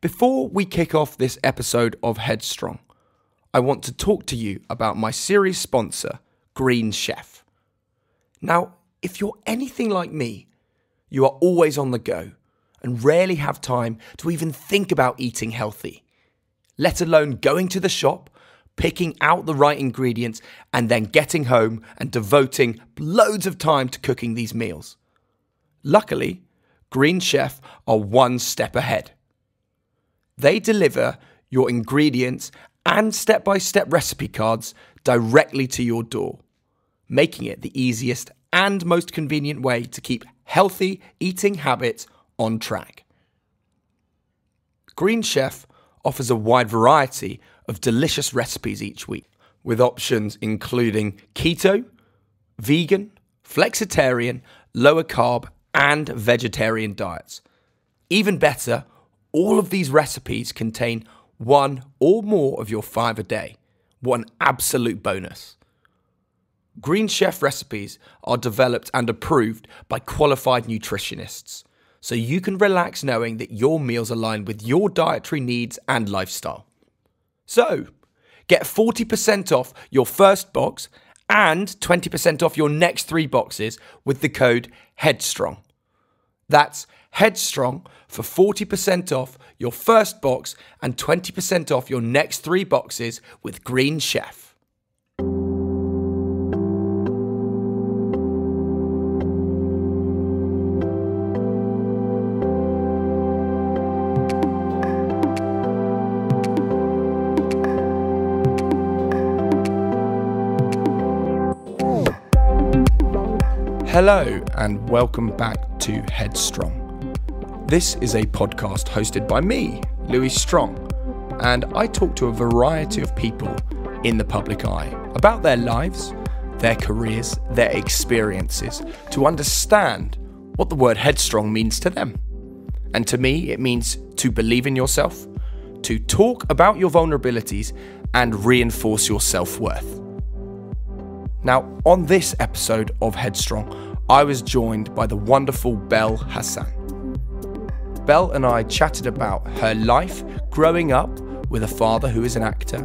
Before we kick off this episode of Headstrong, I want to talk to you about my series sponsor, Green Chef. Now, if you're anything like me, you are always on the go and rarely have time to even think about eating healthy, let alone going to the shop, picking out the right ingredients, and then getting home and devoting loads of time to cooking these meals. Luckily, Green Chef are one step ahead. They deliver your ingredients and step by step recipe cards directly to your door, making it the easiest and most convenient way to keep healthy eating habits on track. Green Chef offers a wide variety of delicious recipes each week, with options including keto, vegan, flexitarian, lower carb, and vegetarian diets. Even better, all of these recipes contain one or more of your five a day. What an absolute bonus. Green Chef recipes are developed and approved by qualified nutritionists, so you can relax knowing that your meals align with your dietary needs and lifestyle. So, get 40% off your first box and 20% off your next three boxes with the code HEADSTRONG. That's Headstrong for 40% off your first box and 20% off your next three boxes with Green Chef. Hello, and welcome back to Headstrong. This is a podcast hosted by me, Louis Strong, and I talk to a variety of people in the public eye about their lives, their careers, their experiences to understand what the word headstrong means to them. And to me, it means to believe in yourself, to talk about your vulnerabilities, and reinforce your self worth. Now, on this episode of Headstrong, I was joined by the wonderful Belle Hassan. Belle and I chatted about her life growing up with a father who is an actor,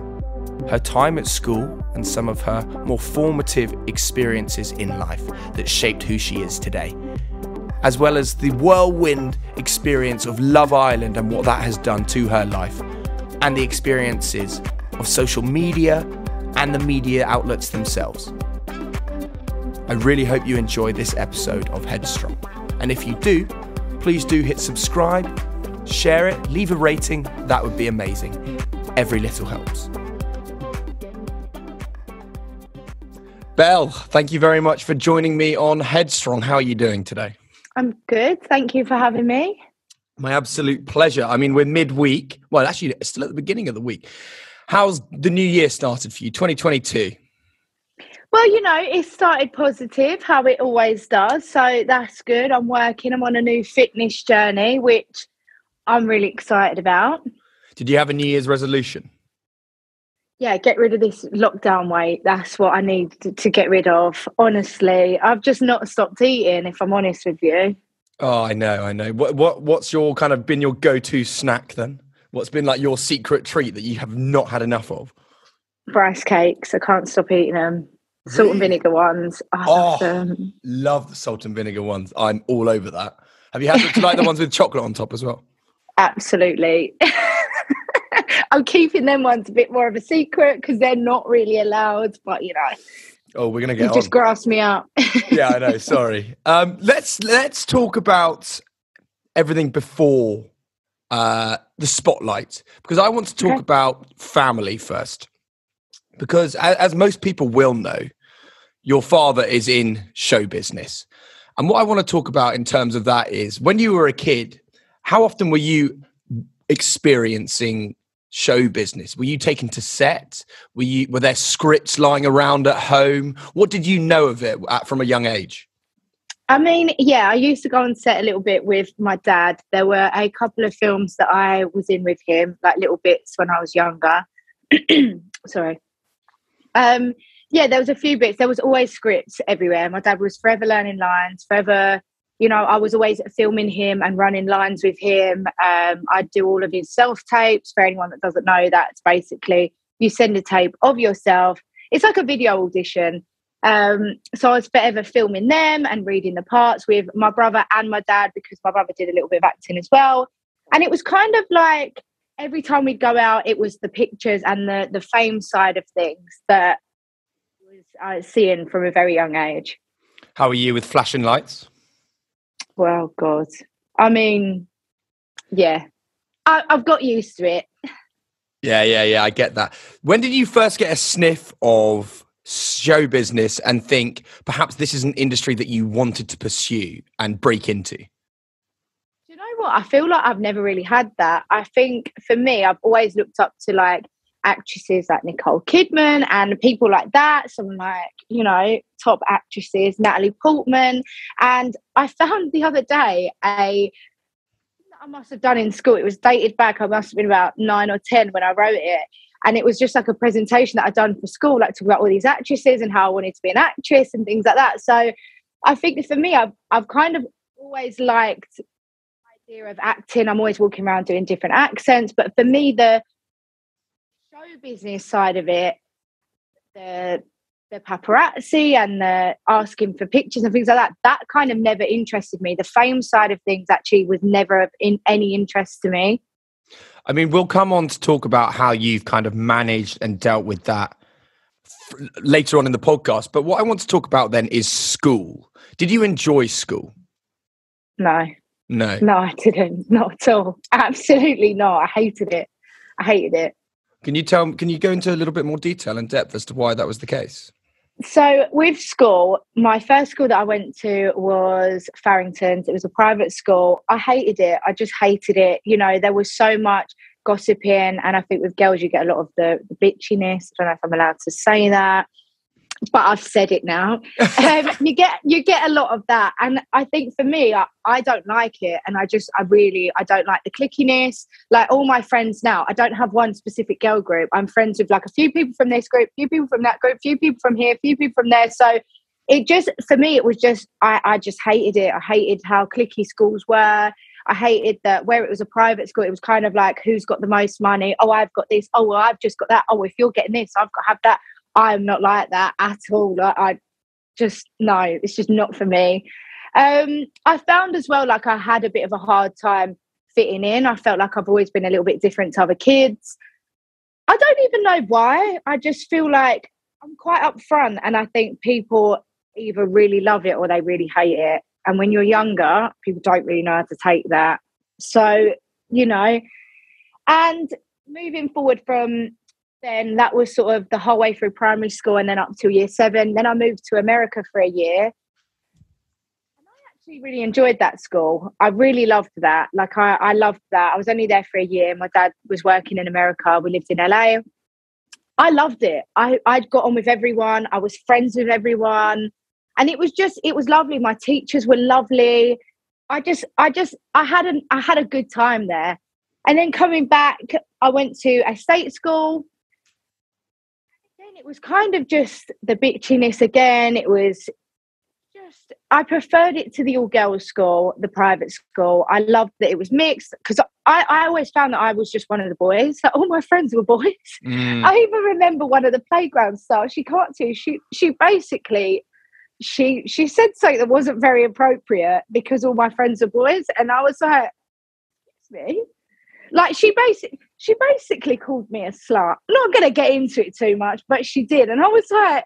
her time at school, and some of her more formative experiences in life that shaped who she is today, as well as the whirlwind experience of Love Island and what that has done to her life, and the experiences of social media and the media outlets themselves. I really hope you enjoy this episode of Headstrong. And if you do, please do hit subscribe, share it, leave a rating. That would be amazing. Every little helps. Belle, thank you very much for joining me on Headstrong. How are you doing today? I'm good. Thank you for having me. My absolute pleasure. I mean, we're midweek. Well, actually, it's still at the beginning of the week. How's the new year started for you, 2022? Well, you know, it started positive, how it always does. So that's good. I'm working. I'm on a new fitness journey, which I'm really excited about. Did you have a New Year's resolution? Yeah, get rid of this lockdown weight. That's what I need to, to get rid of. Honestly, I've just not stopped eating. If I'm honest with you. Oh, I know, I know. What, what, what's your kind of been your go-to snack then? What's been like your secret treat that you have not had enough of? Rice cakes. I can't stop eating them. Salt and vinegar ones. Oh, them. love the salt and vinegar ones. I'm all over that. Have you had the, like the ones with chocolate on top as well? Absolutely. I'm keeping them ones a bit more of a secret because they're not really allowed, but you know, Oh, we're gonna get. you get just on. grasped me up. yeah, I know. Sorry. Um, let's let's talk about everything before uh, the spotlight because I want to talk Okay. about family first. Because as, as most people will know, your father is in show business, and what I want to talk about in terms of that is when you were a kid, how often were you experiencing show business? Were you taken to set? Were you were there scripts lying around at home? What did you know of it at, from a young age? I mean, yeah, I used to go on set a little bit with my dad. There were a couple of films that I was in with him, like little bits when I was younger. Sorry. Um, yeah, there was a few bits. There was always scripts everywhere. My dad was forever learning lines, forever you know, I was always filming him and running lines with him. Um, I'd do all of his self tapes. For anyone that doesn't know, that's basically you send a tape of yourself. It's like a video audition. Um, so I was forever filming them and reading the parts with my brother and my dad because my brother did a little bit of acting as well. And it was kind of like every time we'd go out, it was the pictures and the the fame side of things that Was uh, seeing from a very young age. How are you with flashing lights? Well, God. I mean, yeah, I, I've got used to it. Yeah, yeah, yeah. I get that. When did you first get a sniff of show business and think perhaps this is an industry that you wanted to pursue and break into? Do you know what? I feel like I've never really had that. I think for me, I've always looked up to like actresses like Nicole Kidman and people like that, some like, you know, top actresses, Natalie Portman. And I found the other day a I must have done in school. It was dated back, I must have been about nine or 10 when I wrote it. And it was just like a presentation that I'd done for school, like talk about all these actresses and how I wanted to be an actress and things like that. So I think for me, I've, I've kind of always liked the idea of acting. I'm always walking around doing different accents. But for me, the business side of it, the the paparazzi and the asking for pictures and things like that, that kind of never interested me. The fame side of things actually was never in any interest to me. I mean, we'll come on to talk about how you've kind of managed and dealt with that f- later on in the podcast. But what I want to talk about then is school. Did you enjoy school? No, No. no, I didn't. Not at all. Absolutely not. I hated it. I hated it. Can you tell? Can you go into a little bit more detail and depth as to why that was the case? So with school, my first school that I went to was Farrington's. It was a private school. I hated it. I just hated it. You know, there was so much gossiping, and I think with girls you get a lot of the, the bitchiness. I don't know if I'm allowed to say that, but I've said it now. um, you get you get a lot of that, and I think for me, I, I don't like it, and I just I really I don't like the clickiness. Like all my friends now, I don't have one specific girl group. I'm friends with like a few people from this group, few people from that group, few people from here, few people from there. So it just for me, it was just I I just hated it. I hated how clicky schools were. I hated that where it was a private school, it was kind of like who's got the most money. Oh, I've got this. Oh, well, I've just got that. Oh, if you're getting this, I've got to have that. I'm not like that at all. Like, I just no, it's just not for me. Um, I found as well like I had a bit of a hard time fitting in. I felt like I've always been a little bit different to other kids. I don't even know why. I just feel like I'm quite upfront, and I think people either really love it or they really hate it. And when you're younger, people don't really know how to take that. So, you know, and moving forward from then that was sort of the whole way through primary school and then up to year seven. Then I moved to America for a year. And I actually really enjoyed that school. I really loved that. Like I, I loved that. I was only there for a year. My dad was working in America. We lived in LA. I loved it. I, I'd got on with everyone. I was friends with everyone. And it was just, it was lovely. My teachers were lovely. I just, I just, I had an, I had a good time there. And then coming back, I went to a state school it was kind of just the bitchiness again. It was just I preferred it to the all girls school, the private school. I loved that it was mixed because I, I always found that I was just one of the boys. That all my friends were boys. Mm. I even remember one of the playground stars she can't to. She she basically she she said something that wasn't very appropriate because all my friends are boys, and I was like, me." Like she basically she basically called me a slut. I'm not gonna get into it too much, but she did, and I was like,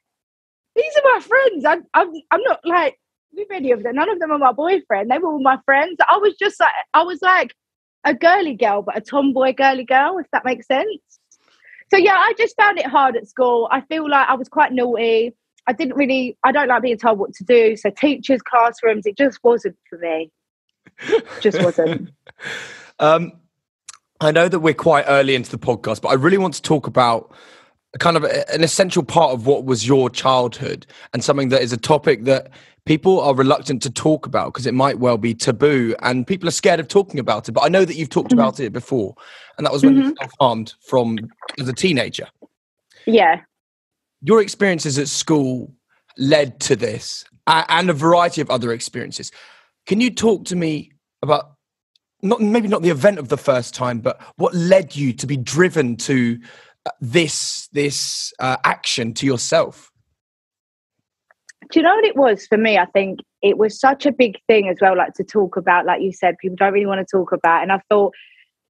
"These are my friends. I'm I'm I'm not like with any of them. None of them are my boyfriend. They were all my friends. I was just like I was like a girly girl, but a tomboy girly girl, if that makes sense. So yeah, I just found it hard at school. I feel like I was quite naughty. I didn't really I don't like being told what to do. So teachers, classrooms, it just wasn't for me. just wasn't. Um, I know that we're quite early into the podcast, but I really want to talk about kind of an essential part of what was your childhood and something that is a topic that people are reluctant to talk about because it might well be taboo and people are scared of talking about it. But I know that you've talked Mhm. about it before, and that was when you self harmed from as a teenager. Yeah. Your experiences at school led to this and a variety of other experiences. Can you talk to me about not maybe not the event of the first time, but what led you to be driven to uh, this this uh, action to yourself? Do you know what it was for me? I think it was such a big thing as well, like to talk about. Like you said, people don't really want to talk about, and I thought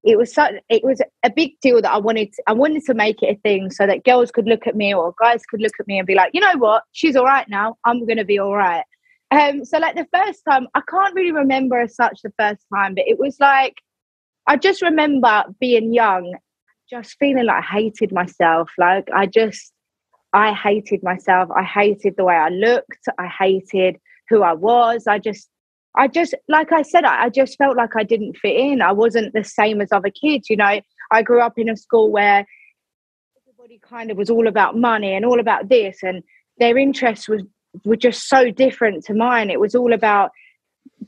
it was such it was a big deal that I wanted to, I wanted to make it a thing so that girls could look at me or guys could look at me and be like, you know what, she's all right now. I'm gonna be all right. Um, so like the first time, I can't really remember as such the first time, but it was like I just remember being young, just feeling like I hated myself. Like I just I hated myself. I hated the way I looked. I hated who I was. I just I just, like I said, I, I, just felt like I didn't fit in. I wasn't the same as other kids. You know, I grew up in a school where everybody kind of was all about money and all about this, and their interest was were just so different to mine. It was all about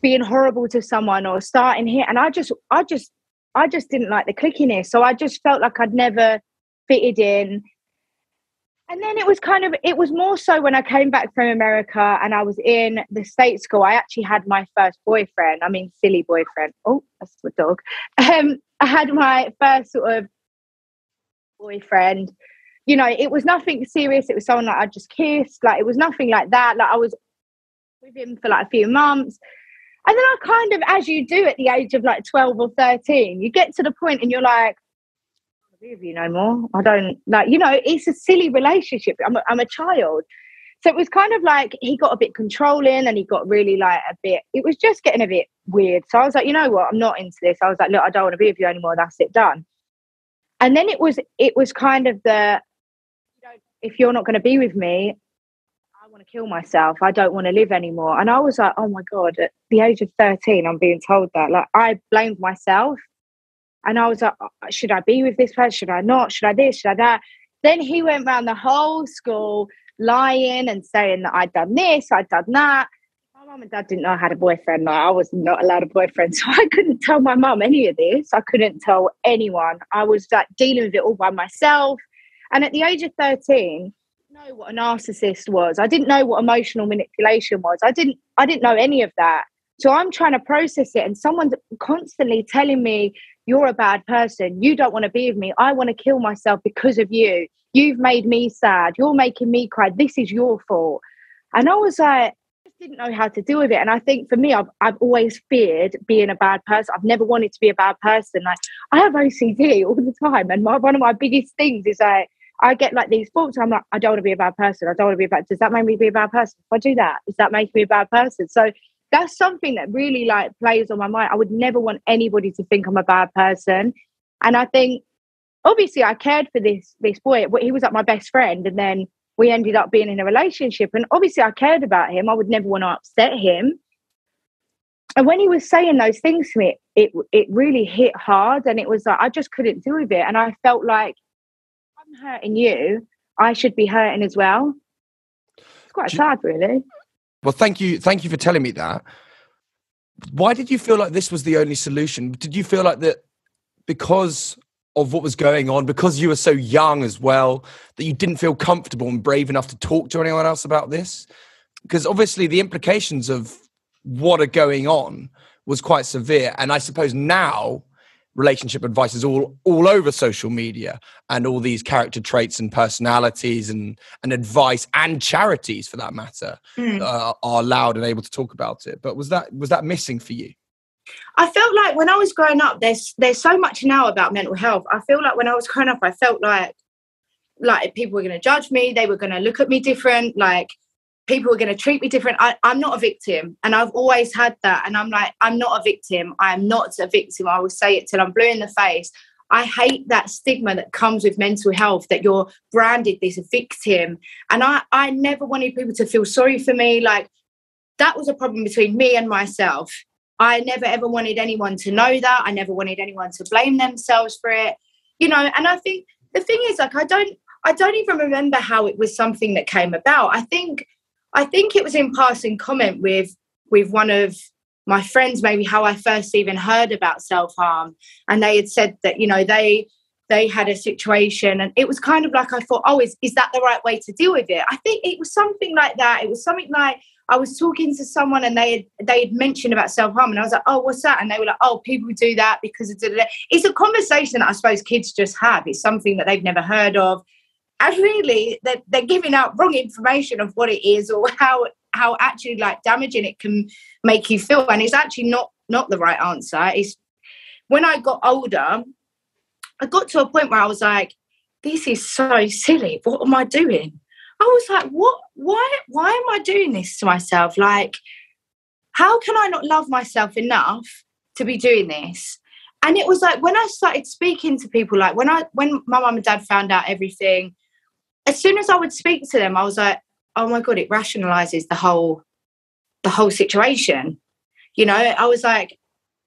being horrible to someone or starting here, and I just, I just, I just didn't like the clickiness. So I just felt like I'd never fitted in. And then it was kind of it was more so when i came back from america and i was in the state school i actually had my first boyfriend. I mean silly boyfriend. Oh that's my dog. Um i had my first sort of boyfriend you know it was nothing serious it was someone that i just kissed like it was nothing like that like i was with him for like a few months and then i kind of as you do at the age of like 12 or 13 you get to the point and you're like with you no more. I don't like, you know, it's a silly relationship. I'm a, I'm a child. So it was kind of like he got a bit controlling and he got really like a bit, it was just getting a bit weird. So I was like, you know what, I'm not into this. I was like, look, I don't want to be with you anymore. That's it, done. And then it was, it was kind of the, if you're not going to be with me, I want to kill myself. I don't want to live anymore. And I was like, oh my God, at the age of 13, I'm being told that. Like, I blamed myself. And I was like, uh, should I be with this person? Should I not? Should I this? Should I that? Then he went around the whole school lying and saying that I'd done this, I'd done that. My mum and dad didn't know I had a boyfriend. Like, I was not allowed a boyfriend. So I couldn't tell my mum any of this. I couldn't tell anyone. I was like dealing with it all by myself. And at the age of 13, I know what a narcissist was. I didn't know what emotional manipulation was. I didn't I didn't know any of that. So I'm trying to process it and someone's constantly telling me you're a bad person. You don't want to be with me. I want to kill myself because of you. You've made me sad. You're making me cry. This is your fault. And I was like, I didn't know how to deal with it. And I think for me, I've, I've always feared being a bad person. I've never wanted to be a bad person. Like I have OCD all the time. And my, one of my biggest things is like, I get like these thoughts. I'm like, I don't want to be a bad person. I don't want to be a bad. Does that make me be a bad person? If I do that, does that make me a bad person? So that's something that really like plays on my mind. I would never want anybody to think I'm a bad person. And I think obviously I cared for this this boy. He was like my best friend, and then we ended up being in a relationship. And obviously I cared about him. I would never want to upset him. And when he was saying those things to me, it it really hit hard, and it was like I just couldn't deal with it. And I felt like hurting you, I should be hurting as well. It's quite sad, really. Well, thank you, thank you for telling me that. Why did you feel like this was the only solution? Did you feel like that because of what was going on, because you were so young as well, that you didn't feel comfortable and brave enough to talk to anyone else about this? Because obviously, the implications of what are going on was quite severe, and I suppose now relationship advice is all all over social media and all these character traits and personalities and and advice and charities for that matter mm. uh, are allowed and able to talk about it but was that was that missing for you I felt like when I was growing up, there's there's so much now about mental health. I feel like when I was growing up, I felt like like people were going to judge me, they were going to look at me different, like people are going to treat me different. I, I'm not a victim. And I've always had that. And I'm like, I'm not a victim. I am not a victim. I will say it till I'm blue in the face. I hate that stigma that comes with mental health that you're branded this victim. And I, I never wanted people to feel sorry for me. Like that was a problem between me and myself. I never ever wanted anyone to know that. I never wanted anyone to blame themselves for it. You know, and I think the thing is like I don't I don't even remember how it was something that came about. I think I think it was in passing comment with with one of my friends, maybe how I first even heard about self harm, and they had said that you know they they had a situation, and it was kind of like I thought, oh, is is that the right way to deal with it? I think it was something like that. It was something like I was talking to someone and they had, they had mentioned about self harm, and I was like, "Oh, what's that?" And they were like, "Oh, people do that because it's a." It's a conversation that I suppose kids just have. It's something that they've never heard of, and really, they're, they're giving out wrong information of what it is or how how actually like damaging it can make you feel, and it's actually not not the right answer. It's when I got older, I got to a point where I was like, "This is so silly. What am I doing?" I was like, what? Why? Why am I doing this to myself? Like, how can I not love myself enough to be doing this? And it was like when I started speaking to people, like when I when my mum and dad found out everything, as soon as I would speak to them, I was like, oh my god, it rationalizes the whole the whole situation. You know, I was like,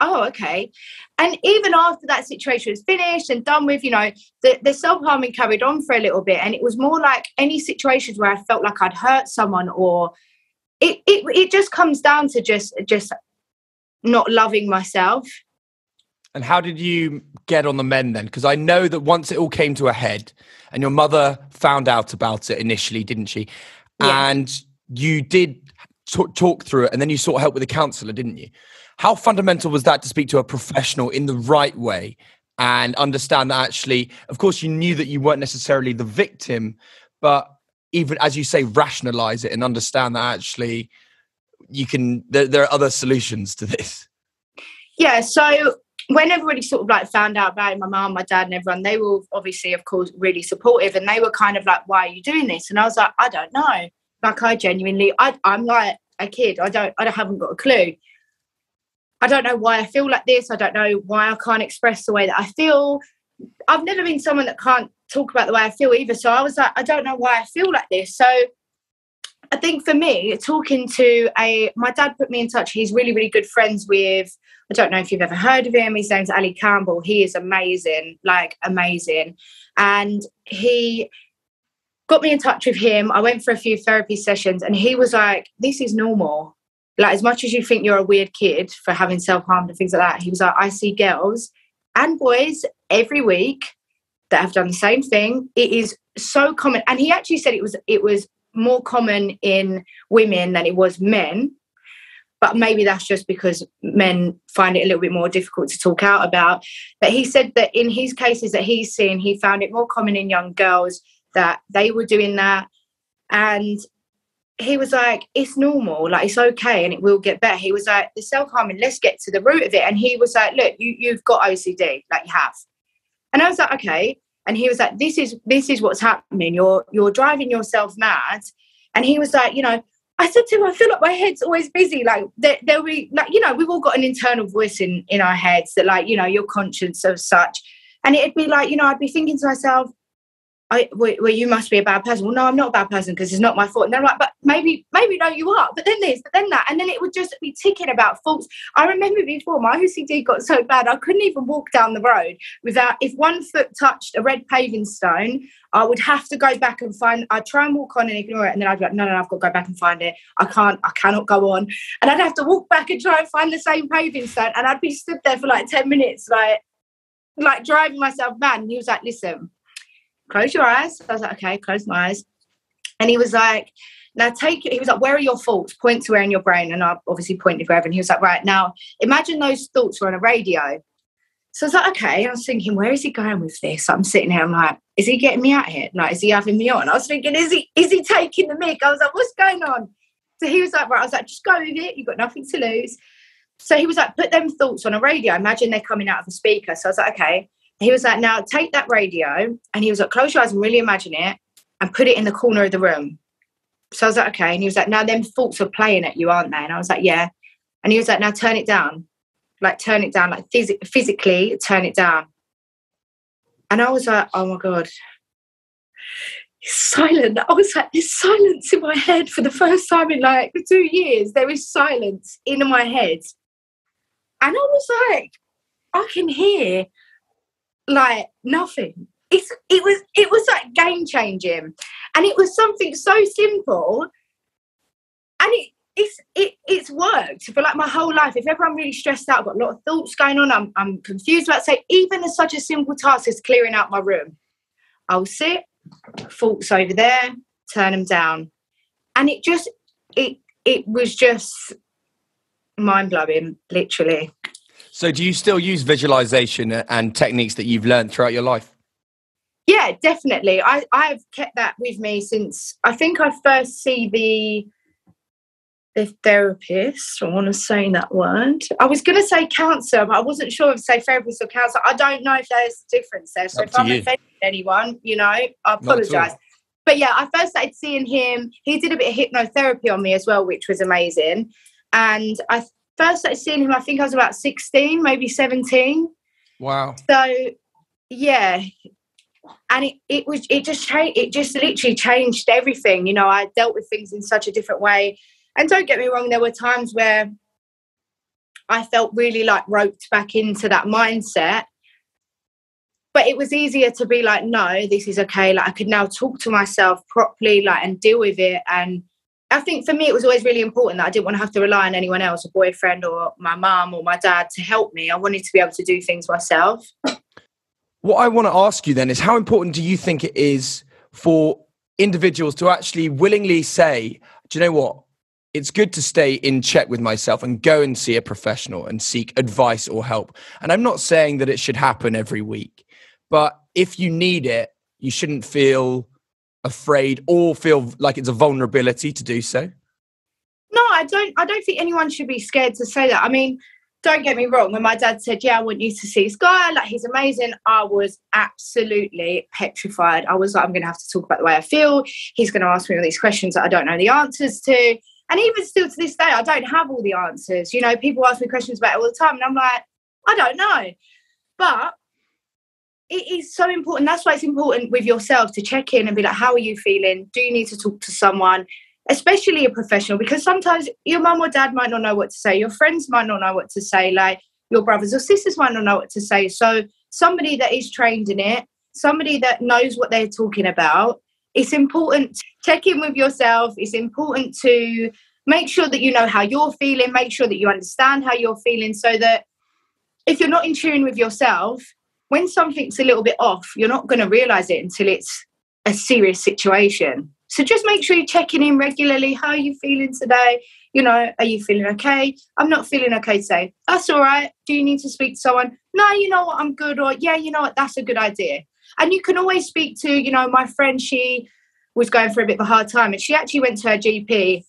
oh, okay. And even after that situation was finished and done with, you know, the, the self harming carried on for a little bit. And it was more like any situations where I felt like I'd hurt someone or it, it, it just comes down to just, just not loving myself. And how did you get on the men then? Because I know that once it all came to a head and your mother found out about it initially, didn't she? Yeah. And you did t- talk through it and then you sought help with a counselor, didn't you? How fundamental was that to speak to a professional in the right way and understand that actually, of course, you knew that you weren't necessarily the victim, but even as you say, rationalize it and understand that actually you can, there, there are other solutions to this. Yeah. So when everybody sort of like found out about it, my mom, my dad, and everyone, they were obviously, of course, really supportive, and they were kind of like, "Why are you doing this?" And I was like, "I don't know." Like, I genuinely, I, I'm like a kid. I don't, I haven't got a clue. I don't know why I feel like this. I don't know why I can't express the way that I feel. I've never been someone that can't talk about the way I feel either. So I was like, I don't know why I feel like this. So I think for me, talking to a my dad put me in touch. He's really, really good friends with. I don't know if you've ever heard of him. His name's Ali Campbell. He is amazing, like amazing. And he got me in touch with him. I went for a few therapy sessions and he was like, This is normal like as much as you think you're a weird kid for having self-harmed and things like that he was like i see girls and boys every week that have done the same thing it is so common and he actually said it was it was more common in women than it was men but maybe that's just because men find it a little bit more difficult to talk out about but he said that in his cases that he's seen he found it more common in young girls that they were doing that and he was like, it's normal, like it's okay and it will get better. He was like, the self-harming, let's get to the root of it. And he was like, look, you, you've got OCD, like you have. And I was like, okay. And he was like, this is this is what's happening. You're you're driving yourself mad. And he was like, you know, I said to him, I feel like my head's always busy. Like there, there'll be like, you know, we've all got an internal voice in in our heads that like, you know, your conscience of such. And it'd be like, you know, I'd be thinking to myself, I, well, you must be a bad person. Well, no, I'm not a bad person because it's not my fault. And they're like, but maybe, maybe no, you are. But then this, but then that, and then it would just be ticking about faults. I remember before my OCD got so bad, I couldn't even walk down the road without. If one foot touched a red paving stone, I would have to go back and find. I'd try and walk on and ignore it, and then I'd be like, no, no, no, I've got to go back and find it. I can't, I cannot go on, and I'd have to walk back and try and find the same paving stone, and I'd be stood there for like ten minutes, like, like driving myself mad. And he was like, listen close your eyes. I was like, okay, close my eyes. And he was like, now take he was like, where are your thoughts? Point to where in your brain. And I obviously pointed wherever. And he was like, right, now imagine those thoughts were on a radio. So I was like, okay. I was thinking, where is he going with this? I'm sitting here, I'm like, is he getting me out here? Like, is he having me on? I was thinking, is he is he taking the mic? I was like, what's going on? So he was like, right, I was like, just go with it, you've got nothing to lose. So he was like, put them thoughts on a radio. Imagine they're coming out of a speaker. So I was like, okay he was like, now take that radio, and he was like, close your eyes and really imagine it, and put it in the corner of the room. So I was like, okay. And he was like, now them thoughts are playing at you, aren't they? And I was like, yeah. And he was like, now turn it down, like turn it down, like phys- physically turn it down. And I was like, oh my god, it's silent. I was like, there's silence in my head for the first time in like two years. There is silence in my head, and I was like, I can hear like nothing. It's it was it was like game changing, and it was something so simple, and it it's it, it's worked for like my whole life. If ever I'm really stressed out, I've got a lot of thoughts going on, I'm I'm confused about say even as such a simple task as clearing out my room, I'll sit, thoughts over there, turn them down, and it just it it was just mind blowing, literally. So, do you still use visualization and techniques that you've learned throughout your life? Yeah, definitely. I, I've kept that with me since I think I first see the the therapist. I want to say that word. I was going to say counselor, but I wasn't sure if say therapist or counselor. I don't know if there's a difference there. So Up if I'm you. offending anyone, you know, I apologise. But yeah, I first started seeing him. He did a bit of hypnotherapy on me as well, which was amazing. And I first started seeing him. I think I was about sixteen, maybe seventeen. Wow. So yeah, and it, it was it just changed. It just literally changed everything. You know, I dealt with things in such a different way. And don't get me wrong, there were times where I felt really like roped back into that mindset. But it was easier to be like, no, this is okay. Like I could now talk to myself properly, like and deal with it. And I think for me, it was always really important that I didn't want to have to rely on anyone else, a boyfriend or my mum or my dad, to help me. I wanted to be able to do things myself. What I want to ask you then is how important do you think it is for individuals to actually willingly say, do you know what? It's good to stay in check with myself and go and see a professional and seek advice or help. And I'm not saying that it should happen every week, but if you need it, you shouldn't feel afraid or feel like it's a vulnerability to do so. No, I don't. I don't think anyone should be scared to say that. I mean, don't get me wrong. When my dad said, "Yeah, I want you to see this guy," like he's amazing, I was absolutely petrified. I was like, "I'm going to have to talk about the way I feel." He's going to ask me all these questions that I don't know the answers to, and even still to this day, I don't have all the answers. You know, people ask me questions about it all the time, and I'm like, I don't know. But it is so important. That's why it's important with yourself to check in and be like, "How are you feeling? Do you need to talk to someone?" especially a professional, because sometimes your mum or dad might not know what to say, your friends might not know what to say, like your brothers or sisters might not know what to say. So, somebody that is trained in it, somebody that knows what they're talking about, it's important to check in with yourself. It's important to make sure that you know how you're feeling, make sure that you understand how you're feeling, so that if you're not in tune with yourself, when something's a little bit off, you're not going to realize it until it's a serious situation. So just make sure you're checking in regularly. How are you feeling today? You know, are you feeling okay? I'm not feeling okay today. That's all right. Do you need to speak to someone? No, you know what, I'm good. Or yeah, you know what, that's a good idea. And you can always speak to, you know, my friend, she was going through a bit of a hard time and she actually went to her GP.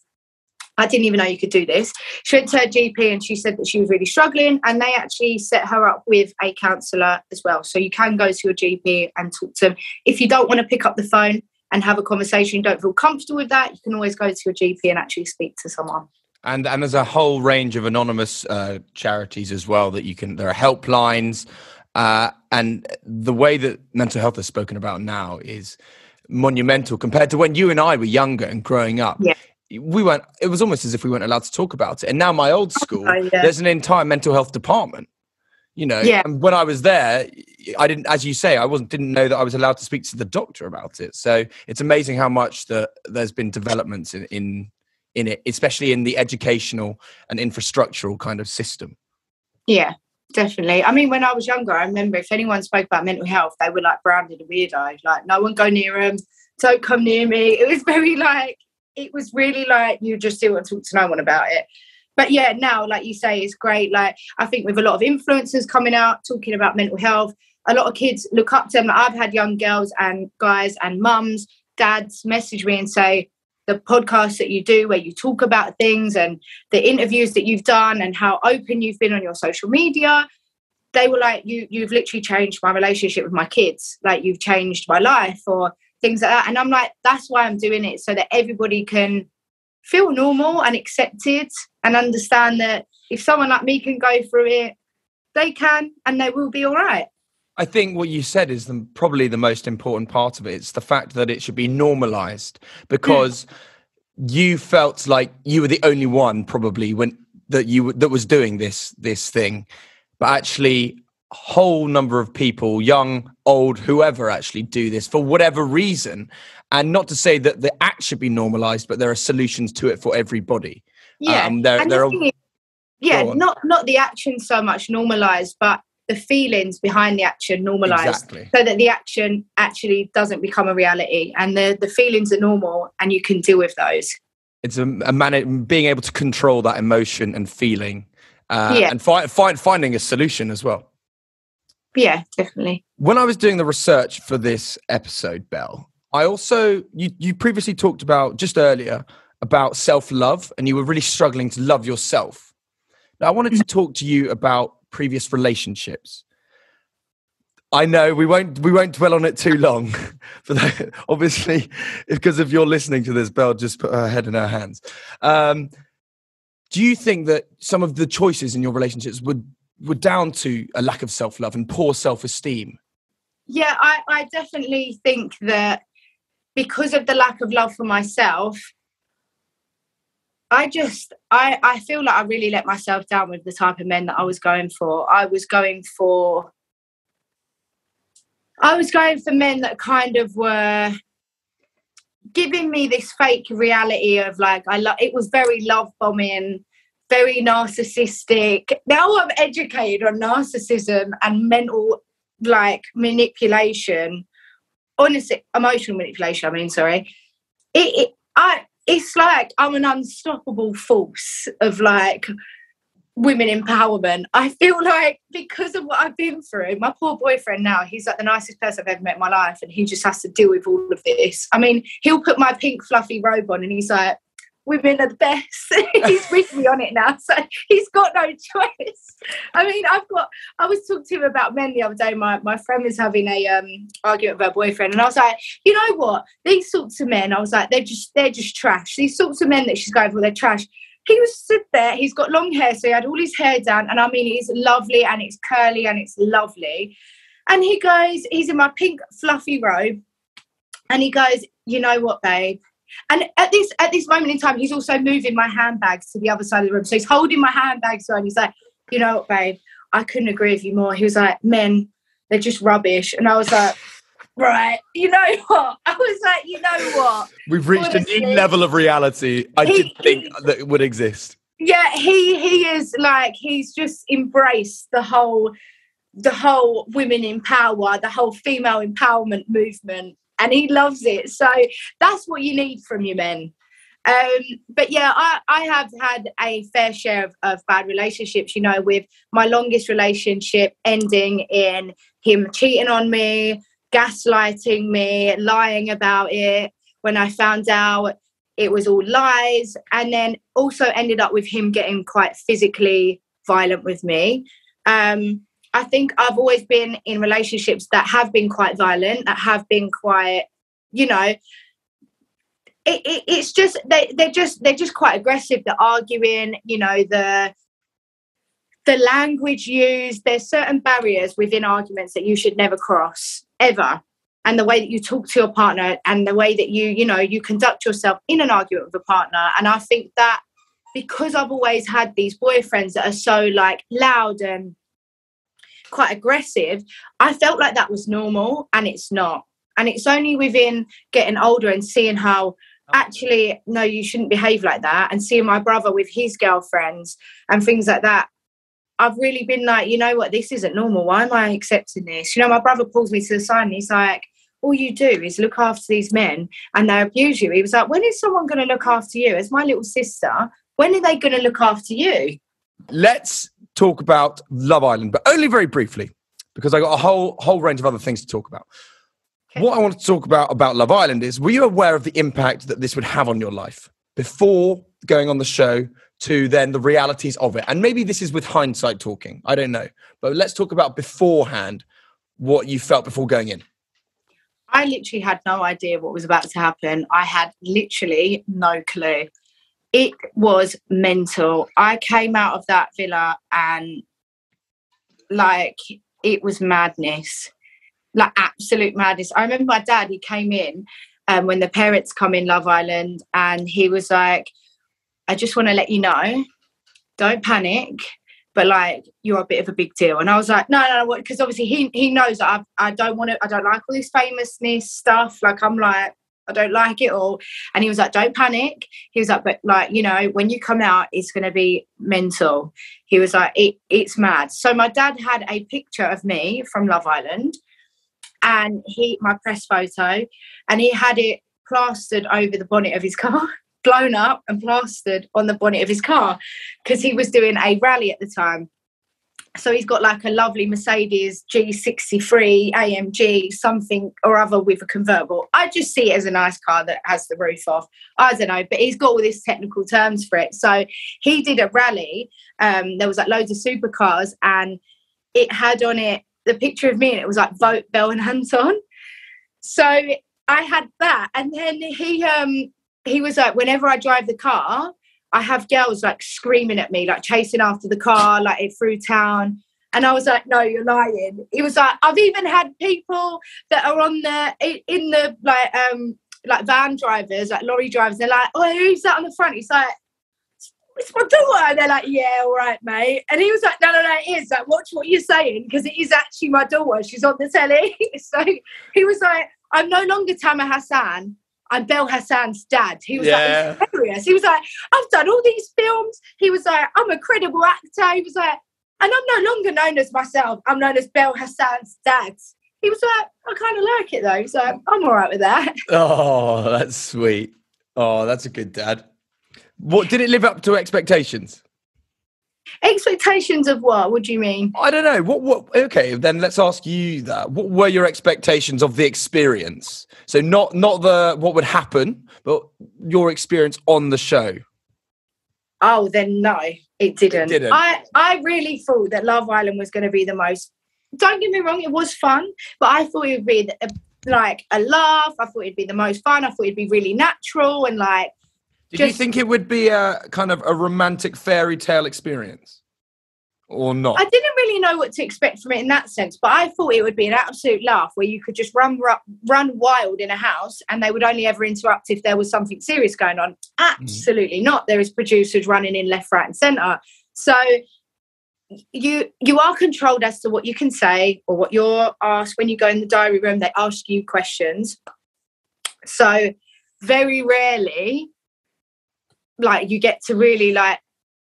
I didn't even know you could do this. She went to her GP and she said that she was really struggling, and they actually set her up with a counsellor as well. So you can go to your GP and talk to them. If you don't want to pick up the phone, and have a conversation, you don't feel comfortable with that, you can always go to your GP and actually speak to someone. And and there's a whole range of anonymous uh, charities as well that you can. There are helplines, uh, and the way that mental health is spoken about now is monumental compared to when you and I were younger and growing up. Yeah. We weren't. It was almost as if we weren't allowed to talk about it. And now, my old school, Oh, yeah. there's an entire mental health department. You know, Yeah. and when I was there, I didn't, as you say, I wasn't didn't know that I was allowed to speak to the doctor about it. So it's amazing how much that there's been developments in in in it, especially in the educational and infrastructural kind of system. Yeah, definitely. I mean, when I was younger, I remember if anyone spoke about mental health, they were like branded a weirdo. Like, no one go near them, don't come near me. It was very like, it was really like you just want to talk to no one about it. But yeah, now, like you say, it's great. Like, I think with a lot of influencers coming out talking about mental health, a lot of kids look up to them. I've had young girls and guys and mums, dads message me and say, the podcast that you do where you talk about things and the interviews that you've done and how open you've been on your social media they were like you you've literally changed my relationship with my kids like you've changed my life or things like that. And i'm like that's why i'm doing it so that everybody can feel normal and accepted and understand that if someone like me can go through it they can and they will be all right. I think what you said is the, probably the most important part of it. It's the fact that it should be normalized because you felt like you were the only one probably when that you that was doing this this thing, but actually whole number of people, young, old, whoever, actually do this for whatever reason. And not to say that the act should be normalized, but there are solutions to it for everybody. yeah Um, there, there are, is, yeah not not the action so much normalized but the feelings behind the action normalized exactly. so that the action actually doesn't become a reality and the the feelings are normal and you can deal with those it's a, a man being able to control that emotion and feeling, uh, Yeah. and find, find finding a solution as well. Yeah, definitely. When I was doing the research for this episode, Belle, I also you you previously talked about just earlier about self love, and you were really struggling to love yourself. Now, I wanted to talk to you about previous relationships. I know we won't we won't dwell on it too long, but obviously, because if you're listening to this, Belle just put her head in her hands. Um, do you think that some of the choices in your relationships would were down to a lack of self love and poor self esteem? Yeah, I, I definitely think that because of the lack of love for myself, I just I I feel like I really let myself down with the type of men that I was going for. I was going for I was going for men that kind of were giving me this fake reality of like I love it was very love bombing, very narcissistic. Now I'm educated on narcissism and mental like manipulation, honestly, emotional manipulation. I mean, sorry. It, it I it's like I'm an unstoppable force of like women empowerment. I feel like because of what I've been through, my poor boyfriend now, he's like the nicest person I've ever met in my life, and he just has to deal with all of this. I mean, he'll put my pink fluffy robe on and he's like, Women are the best. he's with me on it now. So he's got no choice. I mean, I've got I was talking to him about men the other day. My my friend was having a um argument with her boyfriend, and I was like, you know what? These sorts of men, I was like, they're just they're just trash. These sorts of men that she's going for, they're trash. He was stood there, he's got long hair, so he had all his hair down, and I mean it's lovely and it's curly and it's lovely. And he goes, he's in my pink fluffy robe, and he goes, you know what, babe? And at this at this moment in time, he's also moving my handbags to the other side of the room. So he's holding my handbags on. He's like, you know what, babe? I couldn't agree with you more. He was like, men, they're just rubbish. And I was like, right, you know what? I was like, you know what? We've reached a new level of reality I He- didn't think that it would exist. Yeah, he he is like he's just embraced the whole the whole women in power, the whole female empowerment movement, and he loves it. So that's what you need from your men. Um, but yeah, I, I have had a fair share of, of bad relationships, you know, with my longest relationship ending in him cheating on me, gaslighting me, lying about it. When I found out it was all lies, and then also ended up with him getting quite physically violent with me. Um, I think I've always been in relationships that have been quite violent, that have been quite, you know, it, it, it's just they they're just they're just quite aggressive. They're arguing, you know, the the language used. There's certain barriers within arguments that you should never cross ever, and the way that you talk to your partner and the way that you you know you conduct yourself in an argument with a partner. And I think that because I've always had these boyfriends that are so like loud and quite aggressive, I felt like that was normal, and it's not. And it's only within getting older and seeing how oh, actually no you shouldn't behave like that and seeing my brother with his girlfriends and things like that i've really been like you know what? This isn't normal. Why am i accepting this? You know my brother pulls me to the side and he's like all you do is look after these men and they abuse you. He was like when is someone going to look after you? As my little sister when are they going to look after you? Let's talk about Love Island, but only very briefly, because I got a whole whole range of other things to talk about. Okay. What I want to talk about about Love Island is: Were you aware of the impact that this would have on your life before going on the show? To then the realities of it, and maybe this is with hindsight talking. I don't know, but let's talk about beforehand what you felt before going in. I literally had no idea what was about to happen. I had literally no clue. It was mental. I came out of that villa and like it was madness, like absolute madness. I remember my dad, he came in um, when the parents come in Love Island and he was like, I just want to let you know, don't panic. But like you're a bit of a big deal, and I was like, no, no, no, because obviously he he knows that I I don't want to, I don't like all this famousness stuff. Like I'm like, I don't like it all. And he was like, don't panic. He was like, but like, you know, when you come out, it's going to be mental. He was like, it, it's mad. So my dad had a picture of me from Love Island and he, my press photo, and he had it plastered over the bonnet of his car. blown up and plastered on the bonnet of his car because he was doing a rally at the time. So he's got like a lovely Mercedes G63 AMG, something or other with a convertible. I just see it as a nice car that has the roof off. I don't know, but he's got all these technical terms for it. So he did a rally. Um, there was like loads of supercars, and it had on it the picture of me, and it was like vote Belle and Anton. So I had that, and then he um he was like, whenever I drive the car, I have girls like screaming at me, like chasing after the car, like it through town. And I was like, no, you're lying. He was like, I've even had people that are on the in the like um like van drivers, like lorry drivers. They're like, oh, who's that on the front? He's like, it's my daughter. And they're like, yeah, all right, mate. And he was like, no, no, no, it is. Like, watch what you're saying because it is actually my daughter. She's on the telly. so he was like, I'm no longer Tamer Hassan. I'm Belle Hassan's dad. He was yeah. like, hilarious. He was like, I've done all these films. He was like, I'm a credible actor. He was like, and I'm no longer known as myself. I'm known as Belle Hassan's dad. He was like, I kind of like it though. So I'm all right with that. Oh, that's sweet. Oh, that's a good dad. What did it live up to expectations? Expectations of what? What do you mean? I don't know. What? What? Okay, then let's ask you that. What were your expectations of the experience? So not not the what would happen, but your experience on the show. Oh, then no, it didn't. It didn't. I I really thought that Love Island was going to be the most. Don't get me wrong, it was fun, but I thought it would be a, like a laugh. I thought it'd be the most fun. I thought it'd be really natural and like did Just, you think it would be a kind of a romantic fairy tale experience? Or not? I didn't really know what to expect from it in that sense, but I thought it would be an absolute laugh where you could just run run wild in a house and they would only ever interrupt if there was something serious going on. Mm-hmm. Absolutely mm. not. There is producers running in left, right, and centre. So you you are controlled as to what you can say or what you're asked when you go in the diary room. They ask you questions. So very rarely like you get to really like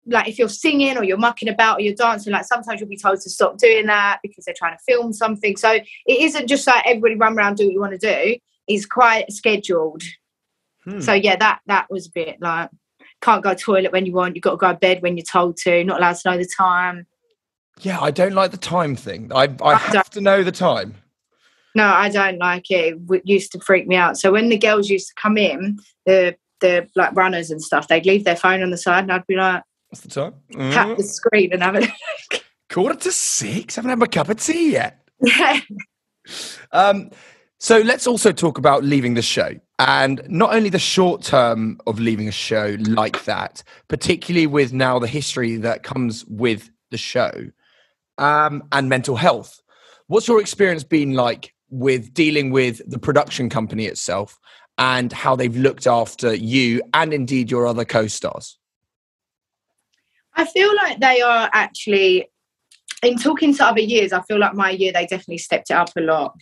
like if you're singing or you're mucking about or you're dancing, like sometimes you'll be told to stop doing that because they're trying to film something. So it isn't just like everybody run around do what you want to do. It's quite scheduled. Hmm. So yeah, that that was a bit like can't go to toilet when you want. You've got to go to bed when you're told to. Not allowed to know the time. Yeah, I don't like the time thing. I I, I have to know the time. No, I don't like it. It used to freak me out. So when the girls used to come in, the the like runners and stuff, they'd leave their phone on the side, and I'd be like, "What's the time?" Tap the screen and have a look. Quarter to six. I haven't had my cup of tea yet. Yeah. um, so let's also talk about leaving the show, and not only the short term of leaving a show like that, particularly with now the history that comes with the show, um, and mental health. What's your experience been like with dealing with the production company itself and how they've looked after you and indeed your other co-stars? I feel like they are actually in talking to other years, I feel like my year they definitely stepped it up a lot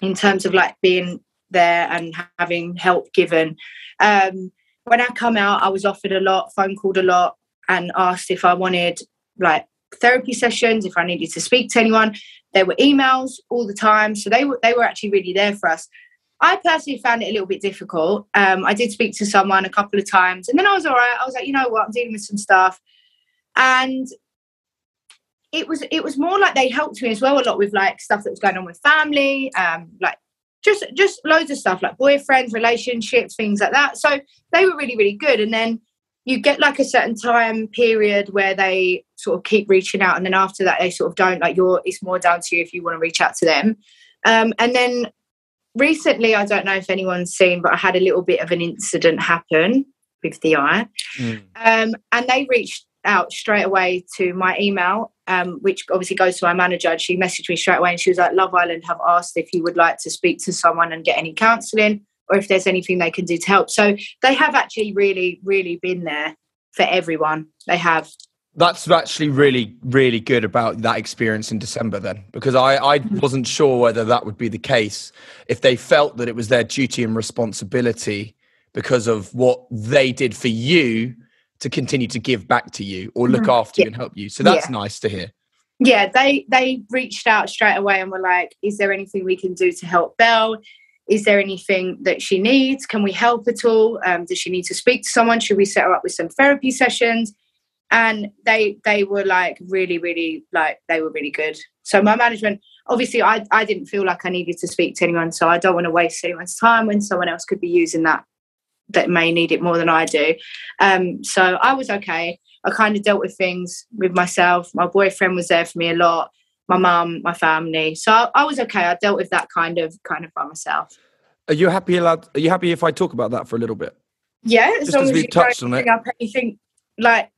in terms of like being there and having help given. Um, when I come out, I was offered a lot, phone called a lot, and asked if I wanted like therapy sessions, if I needed to speak to anyone. There were emails all the time, so they were they were actually really there for us. I personally found it a little bit difficult. Um, I did speak to someone a couple of times, and then I was all right. I was like, you know what, I'm dealing with some stuff, and it was it was more like they helped me as well a lot with like stuff that was going on with family, um, like just just loads of stuff like boyfriends, relationships, things like that. So they were really really good. And then you get like a certain time period where they sort of keep reaching out, and then after that they sort of don't. Like you're, it's more down to you if you want to reach out to them. Um, and then recently, I don't know if anyone's seen, but I had a little bit of an incident happen with the eye. Mm. Um, and they reached out straight away to my email, um, which obviously goes to my manager. And she messaged me straight away and she was like, Love Island have asked if you would like to speak to someone and get any counselling or if there's anything they can do to help. So they have actually really, really been there for everyone. They have that's actually really really good about that experience in december then because i i mm-hmm. wasn't sure whether that would be the case if they felt that it was their duty and responsibility because of what they did for you to continue to give back to you or look mm-hmm. after yeah. you and help you so that's yeah. nice to hear yeah they they reached out straight away and were like is there anything we can do to help belle is there anything that she needs? Can we help at all? Um, does she need to speak to someone? Should we set her up with some therapy sessions? And they they were like really, really like they were really good. So my management, obviously, I I didn't feel like I needed to speak to anyone, so I don't want to waste anyone's time when someone else could be using that that may need it more than I do. Um, so I was okay. I kind of dealt with things with myself. My boyfriend was there for me a lot my mum, my family. So I, I, was okay. I dealt with that kind of kind of by myself. Are you happy allowed are you happy if I talk about that for a little bit? Yeah, as Just long as, as we touched on it. Up anything like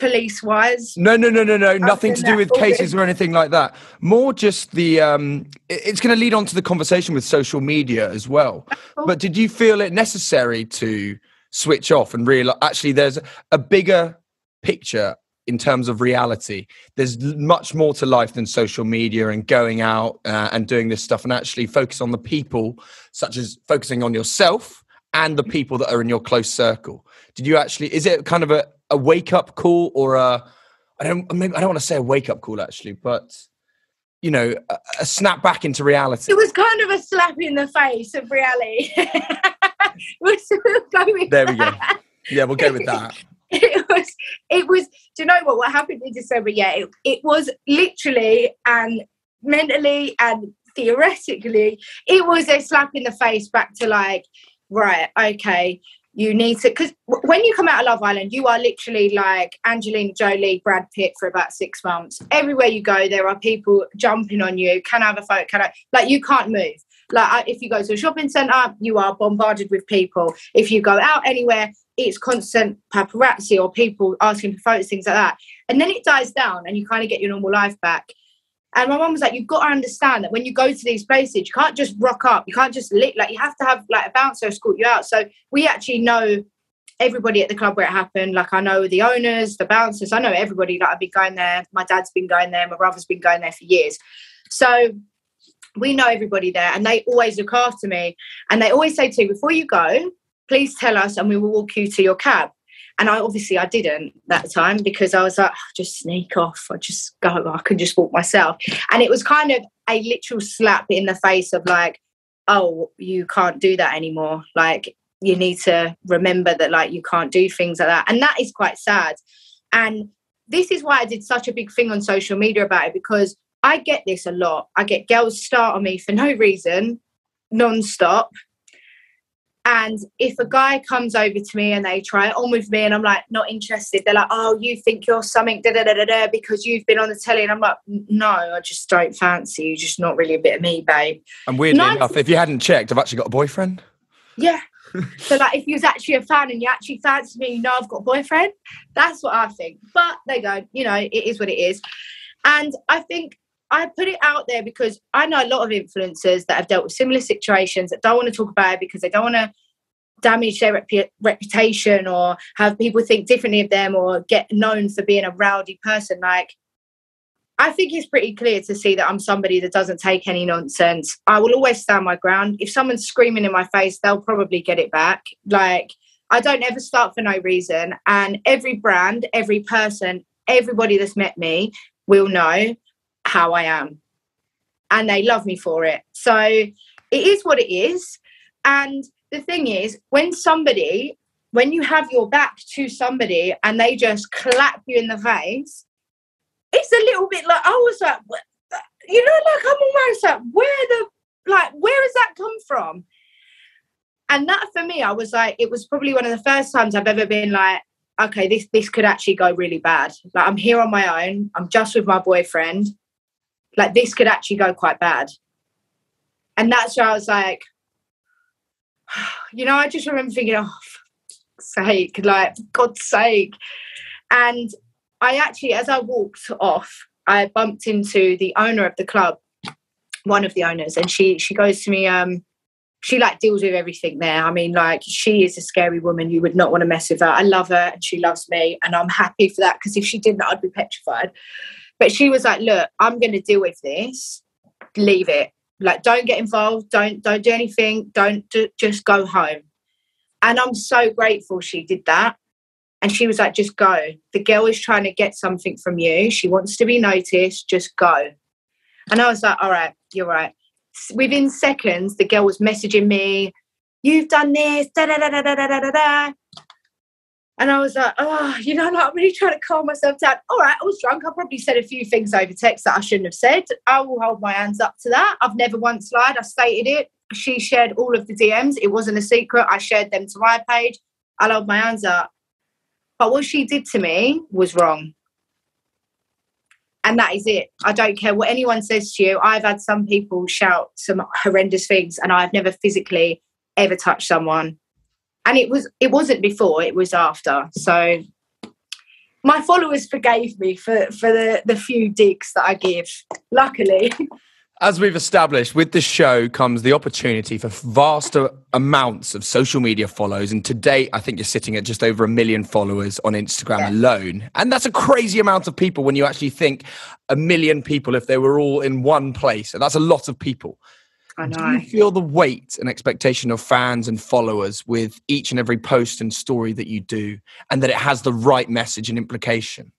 police wise? No, no, no, no, no. Nothing to do with cases or anything like that. More just the um it's going to lead on to the conversation with social media as well. But did you feel it necessary to switch off and realize actually there's a bigger picture in terms of reality. There's much more to life than social media and going out uh, and doing this stuff and actually focus on the people, such as focusing on yourself and the people that are in your close circle. Did you actually, is it kind of a, a wake up call or a, I don't, maybe, I don't want to say a wake up call actually, but you know, a, a snap back into reality? It was kind of a slap in the face of reality. there we go. Yeah, we'll go with that. it was it was do you know what what happened in december yeah it, it was literally and mentally and theoretically it was a slap in the face back to like right okay you need to because when you come out of love island you are literally like angelina jolie brad pitt for about six months. Everywhere you go there are people jumping on you. Can I have a photo? Can i like you can't move. Like if you go to a shopping center you are bombarded with people. If you go out anywhere it's constant paparazzi or people asking for photos, things like that. And then it dies down and you kind of get your normal life back. And my mum was like, you've got to understand that when you go to these places, you can't just rock up. You can't just lit, like you have to have like a bouncer escort you out. So we actually know everybody at the club where it happened. Like I know the owners, the bouncers, I know everybody. Like I've been going there. My dad's been going there. My brother's been going there for years. So we know everybody there and they always look after me. And they always say to me, before you go, please tell us and we will walk you to your cab. And I obviously I didn't that time because I was like, oh, just sneak off. I just go, I can just walk myself. And it was kind of a literal slap in the face of like, oh, you can't do that anymore. Like you need to remember that like you can't do things like that. And that is quite sad. And this is why I did such a big thing on social media about it because I get this a lot. I get girls start on me for no reason, non-stop and if a guy comes over to me and they try it on with me and I'm like, not interested, they're like, oh, you think you're something da da da da da because you've been on the telly. And I'm like, no, I just don't fancy you. Just not really a bit of me, babe. And weirdly nice. enough, if you hadn't checked, I've actually got a boyfriend. Yeah. so like if you was actually a fan and you actually fancy me, you know I've got a boyfriend. That's what I think. But there you go. You know, it is what it is. And I think I put it out there because I know a lot of influencers that have dealt with similar situations that don't want to talk about it because they don't want to damage their rep- reputation or have people think differently of them or get known for being a rowdy person. Like, I think it's pretty clear to see that I'm somebody that doesn't take any nonsense. I will always stand my ground. If someone's screaming in my face, they'll probably get it back. Like, I don't ever start for no reason. And every brand, every person, everybody that's met me will know how I am. And they love me for it. So it is what it is. And the thing is, when somebody, when you have your back to somebody and they just clap you in the face, it's a little bit like I was like, you know, like I'm almost like, where the like, where has that come from? And that for me, I was like, it was probably one of the first times I've ever been like, okay, this this could actually go really bad. Like I'm here on my own. I'm just with my boyfriend like this could actually go quite bad. And that's where I was like, you know, I just remember thinking, oh, sake, like, God's sake. And I actually, as I walked off, I bumped into the owner of the club, one of the owners, and she she goes to me, um, she like deals with everything there. I mean, like she is a scary woman. You would not want to mess with her. I love her and she loves me, and I'm happy for that because if she didn't, I'd be petrified. But she was like, look, I'm going to deal with this. Leave it. Like, don't get involved. Don't don't do anything. Don't do, just go home. And I'm so grateful she did that. And she was like, just go. The girl is trying to get something from you. She wants to be noticed. Just go. And I was like, all right, you're right. Within seconds, the girl was messaging me, "You've done this." Da da da da da da da da. Da." And I was like, oh, you know, like, I'm really trying to calm myself down. All right, I was drunk. I probably said a few things over text that I shouldn't have said. I will hold my hands up to that. I've never once lied. I stated it. She shared all of the DMs. It wasn't a secret. I shared them to my page. I'll hold my hands up. But what she did to me was wrong. And that is it. I don't care what anyone says to you. I've had some people shout some horrendous things, and I've never physically ever touched someone. And it was it wasn't before, it was after. So my followers forgave me for, for the, the few digs that I give, luckily. As we've established, with this show comes the opportunity for vast amounts of social media follows. And today, I think you're sitting at just over a million followers on Instagram Yeah. alone. And that's a crazy amount of people when you actually think a million people if they were all in one place. And that's a lot of people. I Do you feel the weight and expectation of fans and followers with each and every post and story that you do, and that it has the right message and implication?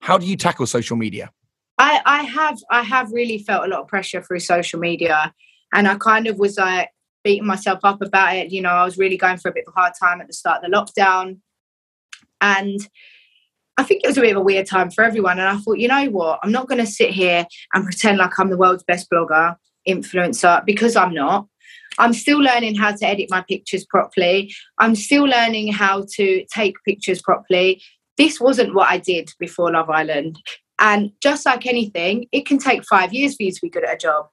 How do you tackle social media? I, I have I have really felt a lot of pressure through social media and I kind of was like beating myself up about it. You know, I was really going for a bit of a hard time at the start of the lockdown. And I think it was a bit of a weird time for everyone. And I thought, you know what? I'm not going to sit here and pretend like I'm the world's best blogger, influencer, because I'm not. I'm still learning how to edit my pictures properly. I'm still learning how to take pictures properly. This wasn't what I did before Love Island. And just like anything, it can take five years for you to be good at a job.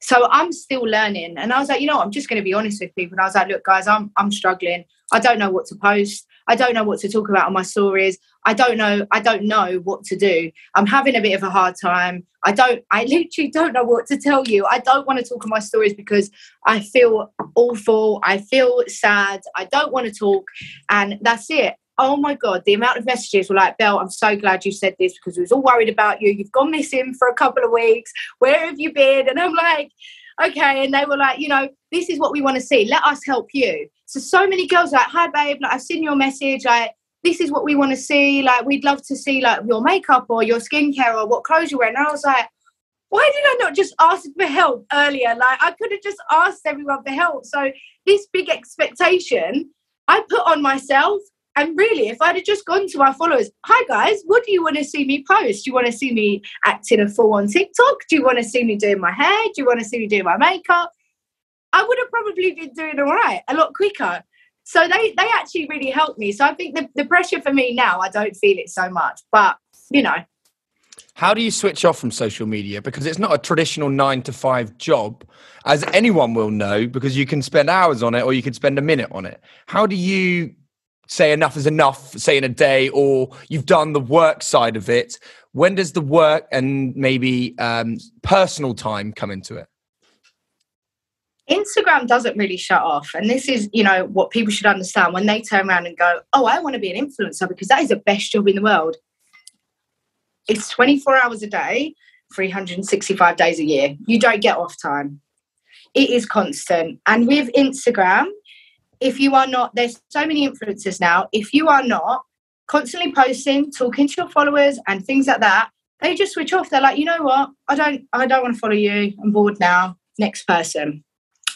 So I'm still learning. And I was like, you know what? I'm just going to be honest with people. And I was like, look, guys, I'm I'm struggling. I don't know what to post. I don't know what to talk about on my stories. I don't know. I don't know what to do. I'm having a bit of a hard time. I don't. I literally don't know what to tell you. I don't want to talk on my stories because I feel awful. I feel sad. I don't want to talk, and that's it. Oh my god, the amount of messages were like, Belle, I'm so glad you said this because we was all worried about you. You've gone missing for a couple of weeks. Where have you been? And I'm like, okay. And they were like, you know, this is what we want to see. Let us help you. So so many girls like, hi babe, like I've seen your message. Like this is what we want to see. Like we'd love to see like your makeup or your skincare or what clothes you're wearing. And I was like, why did I not just ask for help earlier? Like I could have just asked everyone for help. So this big expectation I put on myself. And really, if I'd have just gone to my followers, hi guys, what do you want to see me post? Do you want to see me acting a fool on TikTok? Do you want to see me doing my hair? Do you want to see me doing my makeup? I would have probably been doing all right a lot quicker. So they they actually really helped me. So I think the, the pressure for me now, I don't feel it so much. But you know, How do you switch off from social media? Because it's not a traditional nine to five job, as anyone will know, because you can spend hours on it or you can spend a minute on it. How do you say enough is enough, say in a day, or you've done the work side of it? When does the work and maybe um, personal time come into it? Instagram doesn't really shut off. And this is, you know, what people should understand when they turn around and go, Oh, I want to be an influencer because that is the best job in the world. It's 24 hours a day, 365 days a year. You don't get off time. It is constant. And with Instagram, if you are not, there's so many influencers now. If you are not constantly posting, talking to your followers and things like that, they just switch off. They're like, you know what? I don't I don't want to follow you. I'm bored now. Next person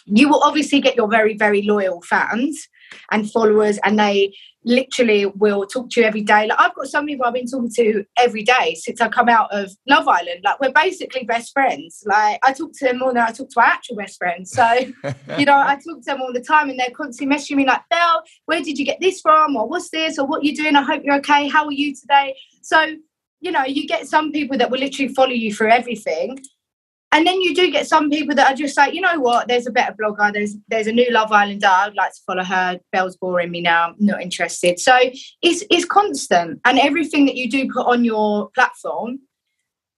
you will obviously get your very very loyal fans and followers and they literally will talk to you every day. Like i've got some people i've been talking to every day since i come out of love island. Like we're basically best friends. Like i talk to them more than i talk to my actual best friends. So you know i talk to them all the time and they're constantly messaging me like belle where did you get this from? Or what's this? Or what you doing? I hope you're okay. How are you today? So you know you get some people that will literally follow you through everything and then you do get some people that are just like, you know what, there's a better blogger, there's there's a new Love Islander, I'd like to follow her. Belle's boring me now, I'm not interested. So it's it's constant. And everything that you do put on your platform,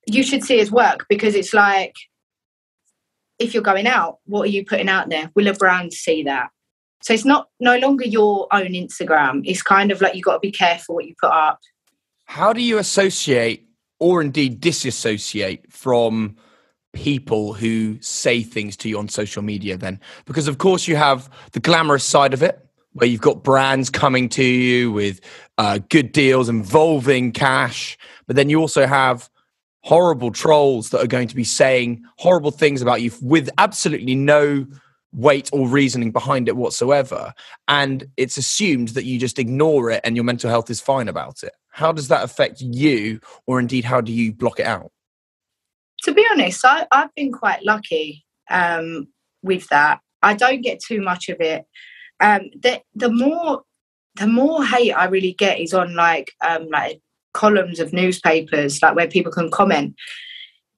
you should see as work because it's like if you're going out, what are you putting out there? Will a brand see that? So it's not no longer your own Instagram. It's kind of like you've got to be careful what you put up. How do you associate or indeed disassociate from people who say things to you on social media then? Because, of course, you have the glamorous side of it where you've got brands coming to you with uh, good deals involving cash, but then you also have horrible trolls that are going to be saying horrible things about you with absolutely no weight or reasoning behind it whatsoever. And it's assumed that you just ignore it and your mental health is fine about it. How does that affect you, or indeed, how do you block it out? To be honest, I, have been quite lucky um, with that. I don't get too much of it. Um, the the more the more hate I really get is on like um, like columns of newspapers, like where people can comment.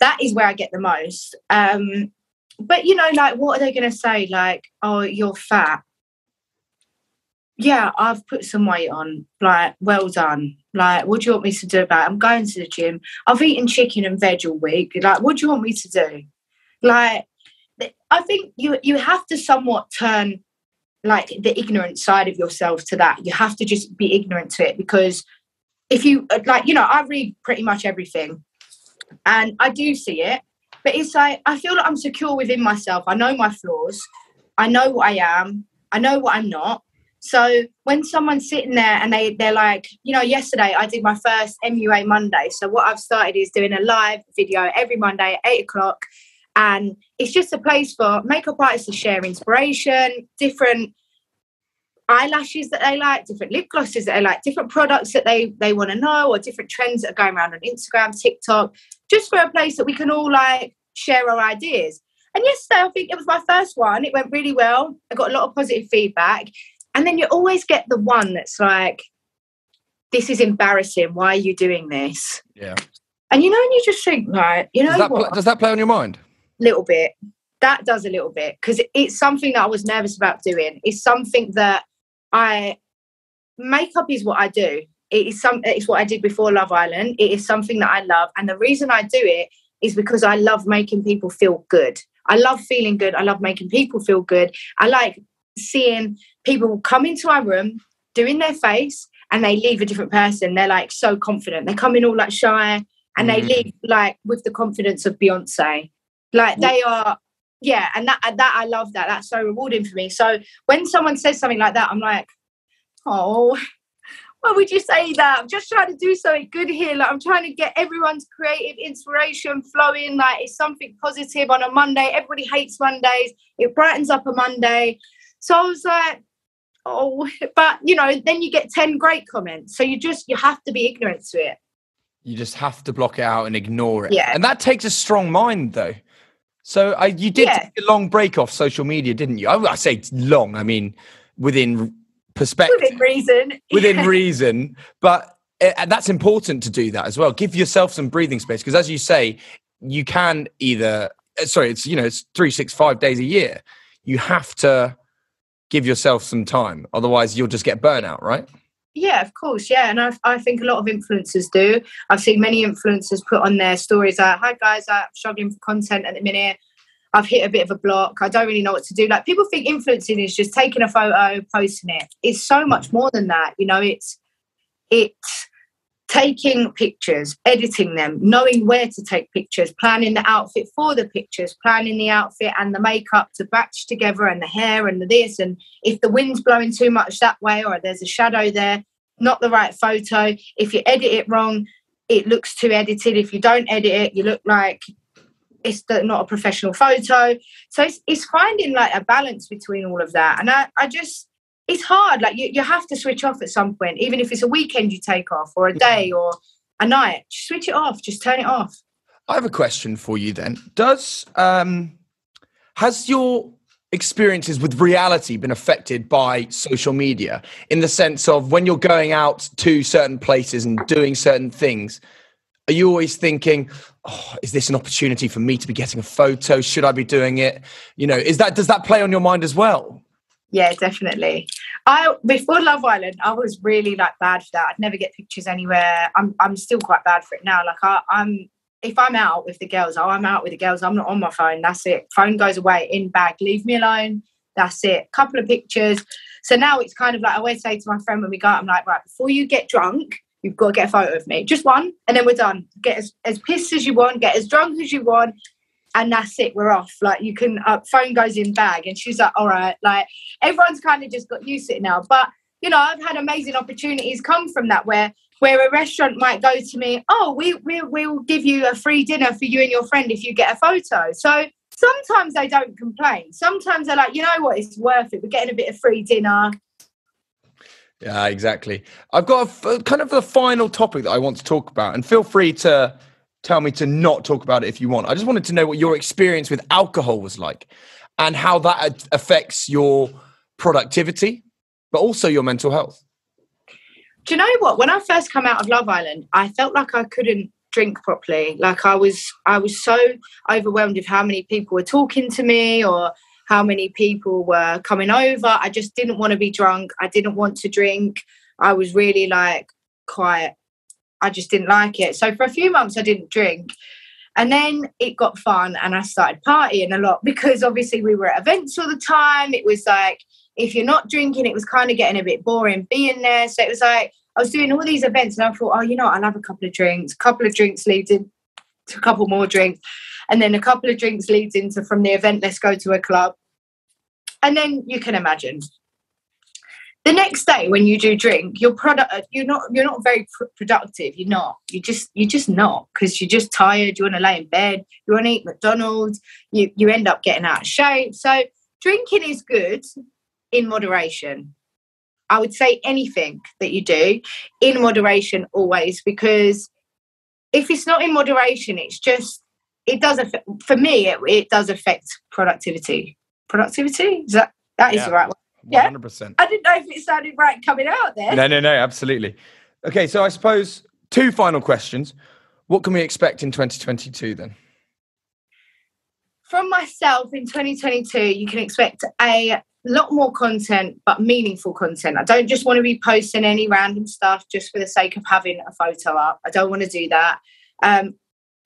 That is where I get the most. Um, but you know, like, what are they going to say? Like, oh, you're fat. Yeah, I've put some weight on. Like, well done. Like, what do you want me to do about it? I'm going to the gym. I've eaten chicken and veg all week. Like, what do you want me to do? Like, I think you you have to somewhat turn like the ignorant side of yourself to that. You have to just be ignorant to it because if you uh, like, you know, I read pretty much everything and I do see it, but it's like I feel like I'm secure within myself. I know my flaws, I know what I am, I know what I'm not. So when someone's sitting there and they they're like, you know, yesterday I did my first MUA Monday. So what I've started is doing a live video every Monday at eight o'clock and it's just a place for makeup artists to share inspiration, different eyelashes that they like, different lip glosses that they like, different products that they they want to know, or different trends that are going around on Instagram, TikTok, just for a place that we can all like share our ideas. And yesterday, I think it was my first one. It went really well. I got a lot of positive feedback. And then you always get the one that's like, this is embarrassing. Why are you doing this? Yeah. And you know, and you just think, right, you know does that, what? does that play on your mind? little bit. That does a little bit because it's something that I was nervous about doing. It's something that I makeup is what I do. It is some. It's what I did before Love Island. It is something that I love, and the reason I do it is because I love making people feel good. I love feeling good. I love making people feel good. I like seeing people come into our room, doing their face, and they leave a different person. They're like so confident. They come in all like shy, and mm. they leave like with the confidence of Beyonce. Like they are, yeah, and that that I love that. That's so rewarding for me. So when someone says something like that, I'm like, oh, why would you say that? I'm just trying to do something good here. Like I'm trying to get everyone's creative inspiration flowing. Like it's something positive on a Monday. Everybody hates Mondays. It brightens up a Monday. So I was like, oh, but you know, then you get 10 great comments. So you just you have to be ignorant to it. You just have to block it out and ignore it. Yeah. And that takes a strong mind though. So I, you did yeah. take a long break off social media, didn't you? I, I say long. I mean, within perspective, within reason, within yeah. reason. But uh, that's important to do that as well. Give yourself some breathing space because, as you say, you can either. Uh, sorry, it's you know it's three, six, five days a year. You have to give yourself some time, otherwise you'll just get burnout, right? Yeah, of course. Yeah. And I, I think a lot of influencers do. I've seen many influencers put on their stories like, hi guys, I'm struggling for content at the minute. I've hit a bit of a block. I don't really know what to do. Like people think influencing is just taking a photo, posting it. It's so much more than that. You know, it's it's taking pictures, editing them, knowing where to take pictures, planning the outfit for the pictures, planning the outfit and the makeup to batch together and the hair and the this. And if the wind's blowing too much that way or there's a shadow there, not the right photo. If you edit it wrong, it looks too edited. If you don't edit it, you look like it's not a professional photo. So it's, it's finding like a balance between all of that. And I, I just, it's hard. Like you, you have to switch off at some point, even if it's a weekend you take off or a day or a night. Just switch it off. Just turn it off. I have a question for you then. Does um has your experiences with reality been affected by social media in the sense of when you're going out to certain places and doing certain things? Are you always thinking, oh, is this an opportunity for me to be getting a photo? Should I be doing it? You know, is that does that play on your mind as well? Yeah, definitely. I before Love Island, I was really like bad for that. I'd never get pictures anywhere. I'm I'm still quite bad for it now. Like I, I'm if I'm out with the girls, oh, I'm out with the girls. I'm not on my phone. That's it. Phone goes away in bag. Leave me alone. That's it. Couple of pictures. So now it's kind of like I always say to my friend when we go out, I'm like, right, before you get drunk, you've got to get a photo of me. Just one, and then we're done. Get as, as pissed as you want, get as drunk as you want, and that's it we're off like you can uh, phone goes in bag and she's like all right like everyone's kind of just got used to it now but you know i've had amazing opportunities come from that where where a restaurant might go to me, oh, we, we, we'll give you a free dinner for you and your friend if you get a photo. So sometimes they don't complain. Sometimes they're like, you know what, it's worth it. We're getting a bit of free dinner. Yeah, exactly. I've got a, kind of the final topic that I want to talk about, and feel free to tell me to not talk about it if you want. I just wanted to know what your experience with alcohol was like and how that affects your productivity, but also your mental health. Do you know what? When I first come out of Love Island, I felt like I couldn't drink properly. Like I was, I was so overwhelmed with how many people were talking to me or how many people were coming over. I just didn't want to be drunk. I didn't want to drink. I was really like quiet. I just didn't like it. So for a few months, I didn't drink. And then it got fun and I started partying a lot because obviously we were at events all the time. It was like, if you're not drinking, it was kind of getting a bit boring being there. So it was like, I was doing all these events and I thought, oh, you know, I'll have a couple of drinks. A couple of drinks leads into a couple more drinks. And then a couple of drinks leads into from the event, let's go to a club. And then you can imagine the next day when you do drink you're product uh, you're not you're not very pr- productive. You're not. You just you're just not because you're just tired. You want to lay in bed. You want to eat mcdonald's. You you end up getting out of shape. So drinking is good in moderation. I would say anything that you do in moderation always because if it's not in moderation it's just it does affect for me it, it does affect productivity. Productivity? Is that that is yeah. the right one yeah, 100%. I didn't know if it sounded right coming out there. No, no, no, absolutely. Okay, so I suppose two final questions. What can we expect in 2022 then? From myself in 2022, you can expect a lot more content, but meaningful content. I don't just want to be posting any random stuff just for the sake of having a photo up. I don't want to do that. Um,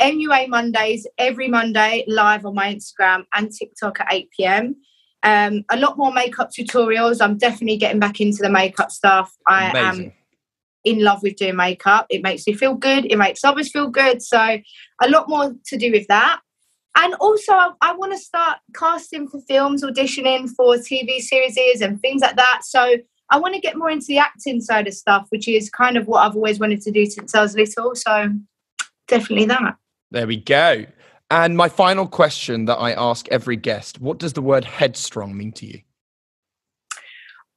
MUA Mondays, every Monday, live on my Instagram and TikTok at 8 p.m. Um, a lot more makeup tutorials. I'm definitely getting back into the makeup stuff. I Amazing. am in love with doing makeup. It makes me feel good. It makes others feel good. So a lot more to do with that. And also, I, I want to start casting for films, auditioning for TV series and things like that. So I want to get more into the acting side of stuff, which is kind of what I've always wanted to do since I was little. So definitely that. There we go. And my final question that I ask every guest what does the word headstrong mean to you?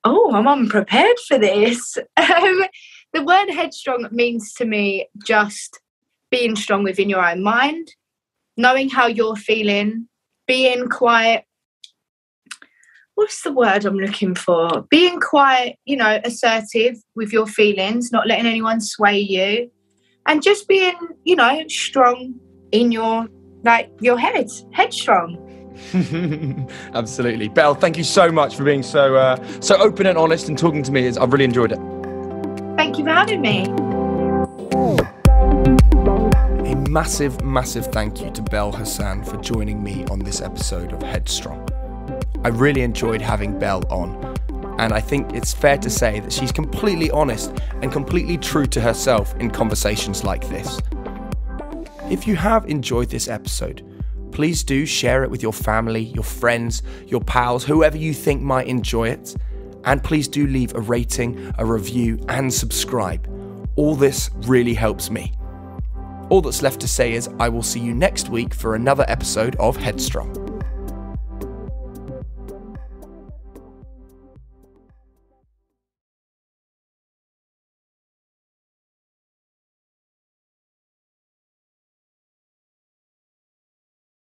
Oh, I'm unprepared for this. Um, the word headstrong means to me just being strong within your own mind, knowing how you're feeling, being quite what's the word I'm looking for? Being quite, you know, assertive with your feelings, not letting anyone sway you, and just being, you know, strong in your like your head, headstrong. Absolutely, Belle. Thank you so much for being so uh, so open and honest and talking to me. I've really enjoyed it. Thank you for having me. A massive, massive thank you to Belle Hassan for joining me on this episode of Headstrong. I really enjoyed having Belle on, and I think it's fair to say that she's completely honest and completely true to herself in conversations like this. If you have enjoyed this episode, please do share it with your family, your friends, your pals, whoever you think might enjoy it. And please do leave a rating, a review, and subscribe. All this really helps me. All that's left to say is I will see you next week for another episode of Headstrong.